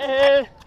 Michael!